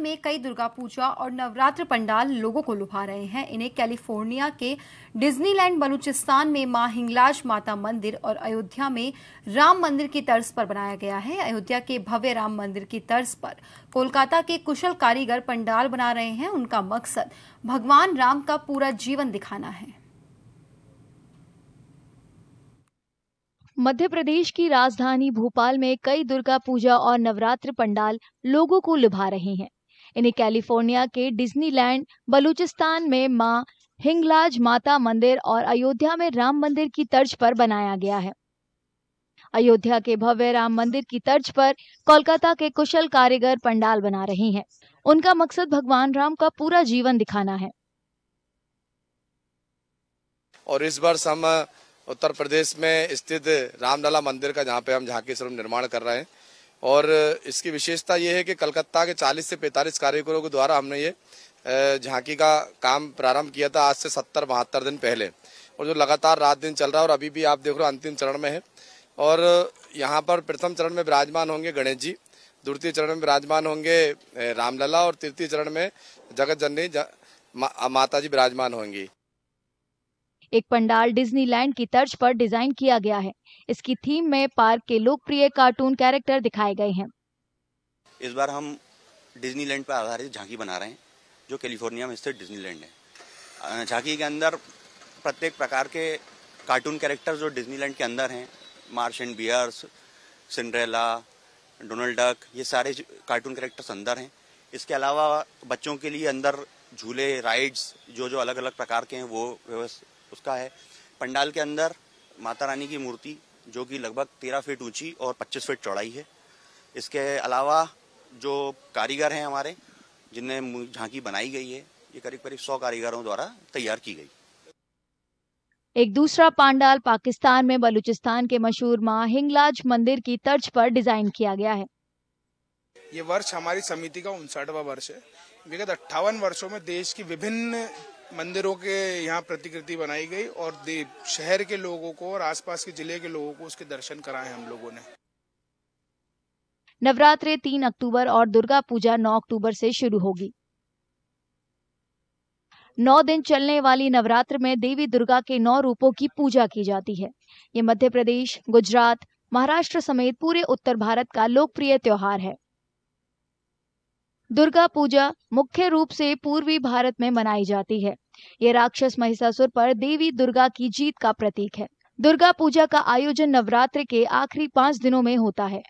में कई दुर्गा पूजा और नवरात्र पंडाल लोगों को लुभा रहे हैं। इन्हें कैलिफ़ोर्निया के डिज्नीलैंड बलूचिस्तान में माँ हिंगलाज माता मंदिर और अयोध्या में राम मंदिर की तर्ज पर बनाया गया है। अयोध्या के भव्य राम मंदिर की तर्ज पर कोलकाता के कुशल कारीगर पंडाल बना रहे हैं। उनका मकसद भगवान राम का पूरा जीवन दिखाना है। मध्य प्रदेश की राजधानी भोपाल में कई दुर्गा पूजा और नवरात्र पंडाल लोगों को लुभा रहे हैं। इन्हें कैलिफ़ोर्निया के डिज्नीलैंड, बलूचिस्तान में माँ हिंगलाज माता मंदिर और अयोध्या में राम मंदिर की तर्ज पर बनाया गया है। अयोध्या के भव्य राम मंदिर की तर्ज पर कोलकाता के कुशल कारीगर पंडाल बना रहे हैं। उनका मकसद भगवान राम का पूरा जीवन दिखाना है। और इस वर्ष हम उत्तर प्रदेश में स्थित रामलला मंदिर का, जहाँ पे हम झांकी स्वरूप निर्माण कर रहे हैं और इसकी विशेषता ये है कि कलकत्ता के 40 से 45 कारीगरों के द्वारा हमने ये झांकी का काम प्रारंभ किया था आज से सत्तर बहत्तर दिन पहले। और जो लगातार रात दिन चल रहा है और अभी भी आप देख रहे हो अंतिम चरण में है। और यहाँ पर प्रथम चरण में विराजमान होंगे गणेश जी, द्वितीय चरण में विराजमान होंगे रामलला और तृतीय चरण में जगत जननी माता जी विराजमान होंगी। एक पंडाल डिज्नीलैंड की तर्ज पर डिज़ाइन किया गया है। इसकी थीम में पार्क के लोकप्रिय कार्टून कैरेक्टर दिखाए गए हैं। इस बार हम डिज्नीलैंड पर आधारित झांकी बना रहे हैं, जो कैलिफ़ोर्निया में स्थित डिज्नीलैंड है। झांकी के अंदर प्रत्येक प्रकार के कार्टून कैरेक्टर जो डिज्नीलैंड के अंदर हैं, Marsh and Bears, Cinderella, Donald Duck, ये सारे कार्टून कैरेक्टर्स अंदर हैं। इसके अलावा बच्चों के लिए अंदर झूले, राइड्स जो जो अलग अलग प्रकार के हैं, वो उसका है। पंडाल के अंदर माता रानी की मूर्ति जो कि लगभग तेरह फीट ऊँची और पच्चीस फीट चौड़ाई है। इसके अलावा जो कारीगर हैं हमारे जिनने झांकी बनाई गई है ये करीब करीब सौ कारीगरों द्वारा तैयार की गई। एक दूसरा पांडाल पाकिस्तान में बलूचिस्तान के मशहूर माँ हिंगलाज मंदिर की तर्ज पर डिज़ाइन किया गया है। ये वर्ष हमारी समिति का उनसठवा वर्ष है। विगत अट्ठावन वर्षों में देश की विभिन्न मंदिरों के यहाँ प्रतिकृति बनाई गई और शहर के लोगों को और आसपास के ज़िले के लोगों को उसके दर्शन कराए हम लोगों ने। नवरात्रे तीन अक्टूबर और दुर्गा पूजा नौ अक्टूबर से शुरू होगी। नौ दिन चलने वाली नवरात्र में देवी दुर्गा के नौ रूपों की पूजा की जाती है। ये मध्य प्रदेश, गुजरात, महाराष्ट्र समेत पूरे उत्तर भारत का लोकप्रिय त्योहार है। दुर्गा पूजा मुख्य रूप से पूर्वी भारत में मनाई जाती है। ये राक्षस महिषासुर पर देवी दुर्गा की जीत का प्रतीक है। दुर्गा पूजा का आयोजन नवरात्र के आखिरी पाँच दिनों में होता है।